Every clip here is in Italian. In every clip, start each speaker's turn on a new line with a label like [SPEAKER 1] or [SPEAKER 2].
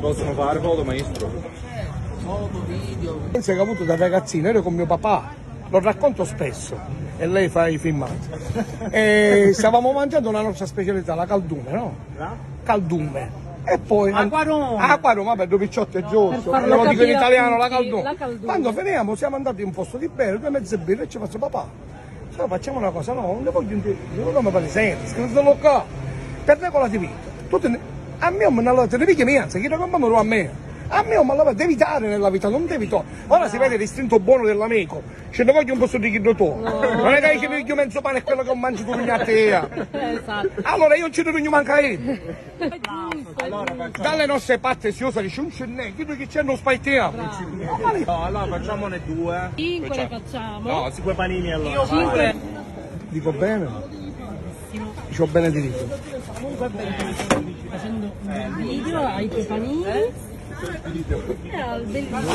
[SPEAKER 1] Possono fare foto, maestro?
[SPEAKER 2] Foto, video.
[SPEAKER 3] Pensa che ho avuto da ragazzino, ero con mio papà, lo racconto spesso e lei fa i filmati. E stavamo mangiando la nostra specialità, la caldume, no? Caldume. E poi
[SPEAKER 2] Acquarone.
[SPEAKER 3] Acquarone, vabbè, due picciotto e giusto,
[SPEAKER 2] farlo
[SPEAKER 3] lo dico in italiano la caldume.
[SPEAKER 2] la caldume.
[SPEAKER 3] Quando finiamo siamo andati in un posto di bere, due mezze birre e ci faccio papà. No, facciamo una cosa, no, non ne voglio dire, io non mi pare sempre, scrivetelo qua. Per regola di vita, tu te ne, a me non te ne picchi mia, se chi lo compra a me. A me non me la devi dare nella vita, non devi togliere. Ora si vede l'istinto buono dell'amico. Ce ne voglio un po' di chilo tu. Non è che ci piglio mezzo pane e quello che mangi tu in te.
[SPEAKER 2] Esatto.
[SPEAKER 3] Allora io ci devo manca io.
[SPEAKER 2] È giusto, è giusto.
[SPEAKER 3] Dalle nostre parti si usa di un cennè, chi che c'è non spaitiamo.
[SPEAKER 1] No, allora facciamone due.
[SPEAKER 2] Cinque ne facciamo.
[SPEAKER 1] No, cinque panini allora.
[SPEAKER 2] Cinque.
[SPEAKER 3] Dico bene? Dico bene di dico.
[SPEAKER 2] Comunque. Facendo un video ai tuoi panini. E al bellissimo.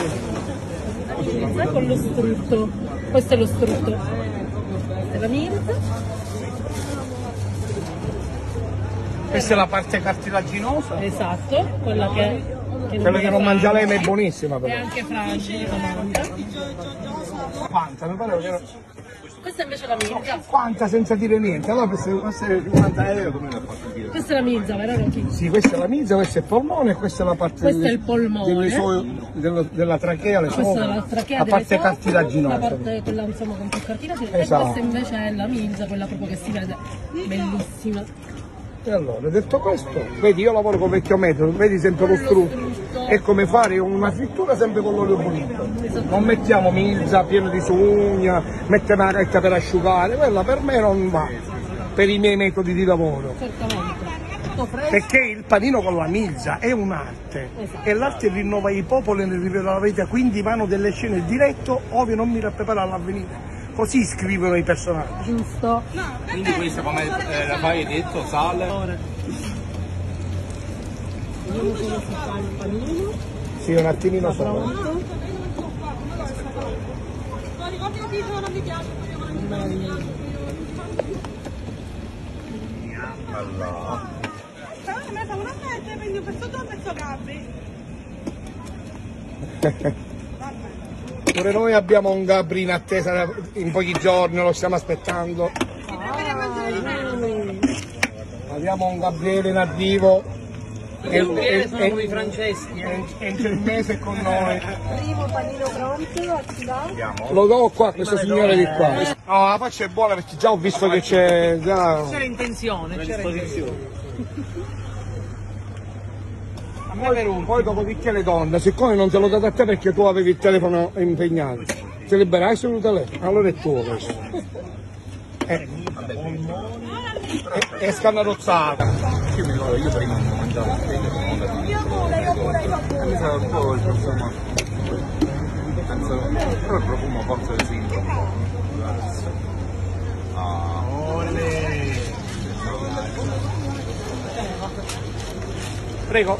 [SPEAKER 2] Mirza con lo strutto. Questo è lo strutto. Questa è la mirza.
[SPEAKER 3] Questa è la parte cartilaginosa.
[SPEAKER 2] Esatto, quella che, che
[SPEAKER 3] Quella che non mangia lei ma è buonissima
[SPEAKER 2] È
[SPEAKER 3] però.
[SPEAKER 2] anche fragile, la mangia.
[SPEAKER 3] Quanta? Mi pare che era...
[SPEAKER 2] Questa invece è la mirza.
[SPEAKER 3] Quanta senza dire niente? Allora questa questa è 50 euro come l'ha fatto dire?
[SPEAKER 2] Questa è la mirza, vero Rocky?
[SPEAKER 3] Sì, questa è la mizza, questo è il polmone e questa è la parte
[SPEAKER 2] Questo
[SPEAKER 3] del-
[SPEAKER 2] è il polmone.
[SPEAKER 3] dell'eso- dello- della trachea, le
[SPEAKER 2] Questa è la trachea
[SPEAKER 3] la
[SPEAKER 2] delle
[SPEAKER 3] parte
[SPEAKER 2] sopra,
[SPEAKER 3] cartilaginosa.
[SPEAKER 2] La parte quella insomma con più cartilagine
[SPEAKER 3] Esatto.
[SPEAKER 2] e questa invece è la milza, quella proprio che si vede bellissima.
[SPEAKER 3] E allora, detto questo, vedi io lavoro con vecchio metodo, vedi sempre lo strutto. È come fare una frittura sempre con l'olio pulito. Non mettiamo milza pieno di sugna, mettiamo la carta per asciugare, quella per me non va, per i miei metodi di lavoro. Perché il panino con la milza è un'arte
[SPEAKER 2] Esatto.
[SPEAKER 3] e l'arte rinnova i popoli e ne rivela la verità, quindi vanno delle scene diretto, ovvio non mi rappreparare all'avvenire. Così scrivono i personaggi.
[SPEAKER 2] Giusto.
[SPEAKER 1] Quindi questa come eh, la fai hai detto, sale?
[SPEAKER 2] Vediamo come si fa il panino.
[SPEAKER 3] Sì, un attimino solo.
[SPEAKER 2] Pronto.
[SPEAKER 4] Secondo me fa una fetta e prendi un pezzo tu un pezzo Gabri.
[SPEAKER 3] Pure noi abbiamo un Gabri in attesa in pochi giorni, lo stiamo aspettando. Abbiamo un Gabriele in arrivo. E, e, e,
[SPEAKER 2] francesi.
[SPEAKER 3] entro il mese con noi.
[SPEAKER 2] Primo panino pronto.
[SPEAKER 3] Lo do qua a questo signore di qua. No, la faccia è buona perché già ho visto che c'è già.
[SPEAKER 2] C'era intenzione, c'era intenzione.
[SPEAKER 3] A me per un poi dopodiché le donne, siccome non te l'ho dato a te perché tu avevi il telefono impegnato, se liberai sul telefono, allora è tuo questo. Eh, è, è scannarozzata.
[SPEAKER 1] Io mi ricordo, io prima non mangiavo Mi sa un po' insomma. Penso, però il profumo forse è simile. Ah,
[SPEAKER 3] Prego.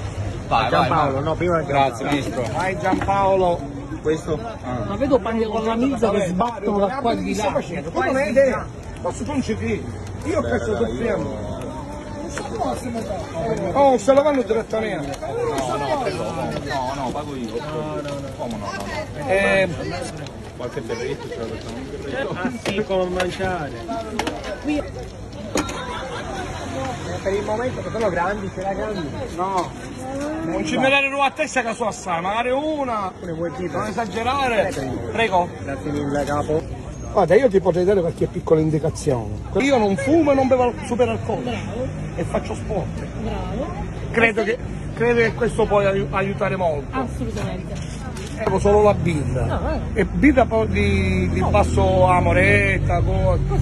[SPEAKER 1] vai,
[SPEAKER 3] Giampaolo,
[SPEAKER 1] vai,
[SPEAKER 3] no, prima
[SPEAKER 1] Grazie, maestro.
[SPEAKER 3] Vai Giampaolo.
[SPEAKER 1] Questo? Ah.
[SPEAKER 2] Ma vedo panino con la milza che sbattono da qua di
[SPEAKER 3] Che
[SPEAKER 2] là.
[SPEAKER 3] non hai idea. Posso tu non ci credi. Io ho perso
[SPEAKER 1] Dai,
[SPEAKER 3] tutti Oh, sto lavando direttamente.
[SPEAKER 1] No, no, prego. No, no, pago io. Come no, no, no.
[SPEAKER 3] Eh,
[SPEAKER 1] Qualche berretto ce la facciamo un berretto.
[SPEAKER 2] Ah sì, come mangiare.
[SPEAKER 3] per il momento che sono grandi, ce l'hai grandi? No. Non ci mettere due a testa che so assai, magari una. Non esagerare. Prego.
[SPEAKER 5] Grazie mille capo.
[SPEAKER 3] Guarda, io ti potrei dare qualche piccola indicazione. Io non fumo e non bevo super alcol
[SPEAKER 2] Bravo,
[SPEAKER 3] e faccio sport.
[SPEAKER 2] bravo.
[SPEAKER 3] Credo che, credo che questo può ai- aiutare molto.
[SPEAKER 2] Assolutamente.
[SPEAKER 3] Bevo solo la birra.
[SPEAKER 2] Ah,
[SPEAKER 3] E birra poi di, di basso amoretta,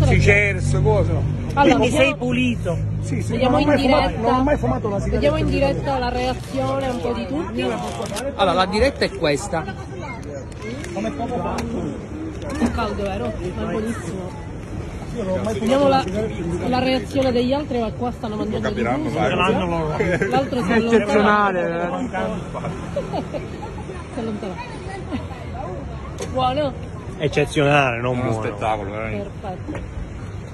[SPEAKER 3] Sicers, cose. no.
[SPEAKER 2] Allora,
[SPEAKER 3] Tipo,
[SPEAKER 2] vediamo-
[SPEAKER 3] pulito. Sì, sì,
[SPEAKER 2] Vediamo
[SPEAKER 3] non, ho fumato,
[SPEAKER 2] diretta.
[SPEAKER 3] non ho mai fumato una sigaretta.
[SPEAKER 2] Vediamo in diretta la reazione un po' di tutti.
[SPEAKER 5] Allora, la diretta è questa.
[SPEAKER 2] È caldo, vero? Ma è buonissimo. Vediamo la, la reazione degli altri, ma qua stanno mangiando di
[SPEAKER 1] capiranno, dai.
[SPEAKER 2] L'altro si allontana. Si allontana. Buono?
[SPEAKER 5] Eccezionale, non
[SPEAKER 1] Uno
[SPEAKER 5] buono.
[SPEAKER 1] spettacolo, veramente.
[SPEAKER 2] Perfetto.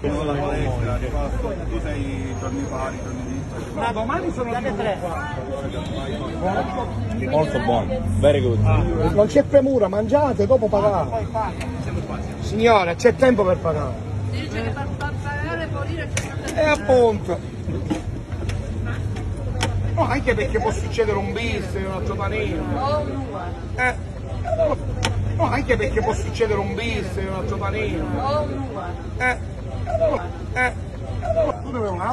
[SPEAKER 1] Tu sei giorni pari, giorni di
[SPEAKER 3] Ma domani sono date tre.
[SPEAKER 1] Molto buono, very good. Ah.
[SPEAKER 3] Non c'è premura, mangiate, dopo ah, pagate. Signore, c'è tempo per pagare.
[SPEAKER 2] Si dice che per pagare morire c'è
[SPEAKER 3] E appunto. No, anche perché può succedere un bis, un altro panino. Eh, no, anche perché può succedere un bis, un altro panino. Eh. Eh.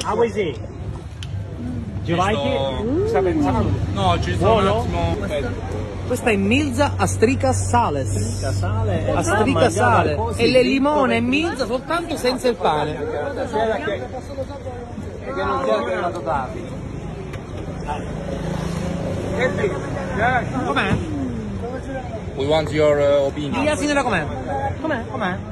[SPEAKER 3] How is
[SPEAKER 6] it? Do you like it?
[SPEAKER 3] Sta pensando?
[SPEAKER 1] No, ci sono un attimo.
[SPEAKER 5] Questa è milza astrica sales.
[SPEAKER 6] Casale.
[SPEAKER 5] Astrica sale. E le limone e milza soltanto senza il pane.
[SPEAKER 6] Stasera che... Che non sia arrivato tardi.
[SPEAKER 3] Senti, eh,
[SPEAKER 5] Com'è?
[SPEAKER 1] We want your uh, opinion.
[SPEAKER 5] Gli com'è? Com'è? Com'è?